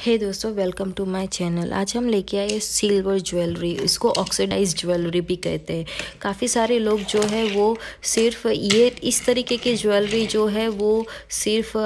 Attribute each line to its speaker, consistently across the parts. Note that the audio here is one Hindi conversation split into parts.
Speaker 1: हे hey दोस्तों वेलकम टू माय चैनल आज हम लेके आए सिल्वर ज्वेलरी इसको ऑक्सीडाइज ज्वेलरी भी कहते हैं। काफ़ी सारे लोग जो है, वो सिर्फ़ ये इस तरीके की ज्वेलरी जो है, वो सिर्फ़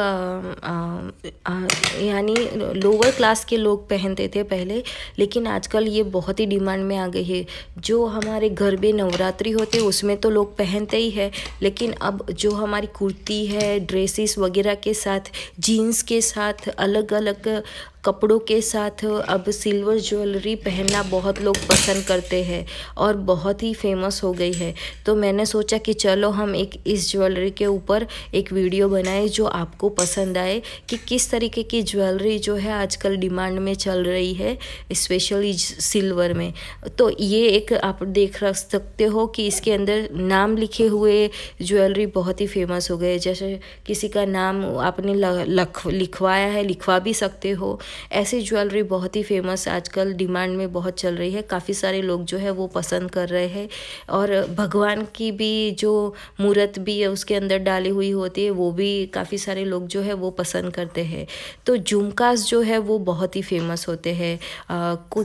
Speaker 1: यानी लोअर क्लास के लोग पहनते थे पहले, लेकिन आजकल ये बहुत ही डिमांड में आ गई है। जो हमारे घर में नवरात्रि होते, उसमें तो लोग पहनते ही है, लेकिन अब जो हमारी कुर्ती है ड्रेसेस वगैरह के साथ जीन्स के साथ अलग अलग कपड़ों के साथ अब सिल्वर ज्वेलरी पहनना बहुत लोग पसंद करते हैं और बहुत ही फ़ेमस हो गई है। तो मैंने सोचा कि चलो हम एक इस ज्वेलरी के ऊपर एक वीडियो बनाए जो आपको पसंद आए कि किस तरीके की ज्वेलरी जो है आजकल डिमांड में चल रही है स्पेशली सिल्वर में। तो ये एक आप देख रख सकते हो कि इसके अंदर नाम लिखे हुए ज्वेलरी बहुत ही फ़ेमस हो गए। जैसे किसी का नाम आपने लख, लिखवाया है, लिखवा भी सकते हो। ऐसी ज्वेलरी बहुत ही फ़ेमस आजकल डिमांड में बहुत चल रही है। काफ़ी सारे लोग जो है वो पसंद कर रहे हैं और भगवान की भी जो मूर्त भी है उसके अंदर डाली हुई होती है वो भी काफ़ी सारे लोग जो है वो पसंद करते हैं। तो झुमकास जो है वो बहुत ही फ़ेमस होते हैं।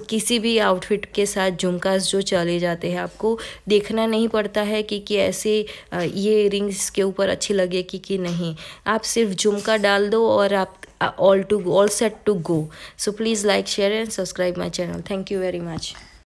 Speaker 1: किसी भी आउटफिट के साथ झुमकास जो चले जाते हैं आपको देखना नहीं पड़ता है कि, कि ऐसे ये रिंग्स के ऊपर अच्छी लगेगी कि नहीं। आप सिर्फ़ झुमका डाल दो और आप all to all set to go. So please like share and subscribe my channel. Thank you very much